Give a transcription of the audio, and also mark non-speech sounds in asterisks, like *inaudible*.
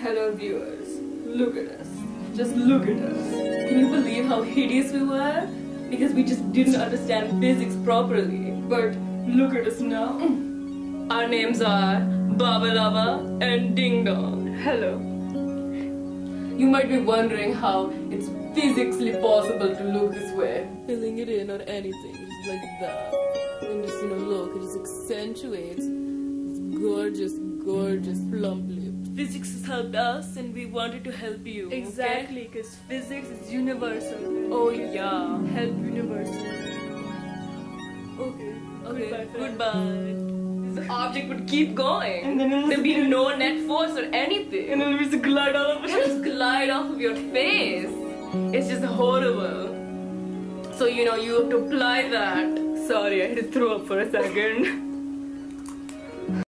Hello viewers, look at us. Just look at us. Can you believe how hideous we were? Because we just didn't understand physics properly. But look at us now. Mm. Our names are Baba Lava and Ding Dong. Hello. You might be wondering how it's physically possible to look this way. Filling it in or anything, just like that. And just, you know, look, it just accentuates this gorgeous, gorgeous plump. Physics has helped us and we wanted to help you. Exactly, because physics is universal. Oh yeah. Help universal. Okay. Okay, Goodbye. goodbye. This object would keep going. And then There'd be no net force or anything. And it'll just glide all over. It'll just glide off of your face. It's just horrible. So, you know, you have to apply that. Sorry, I had to throw up for a second. *laughs*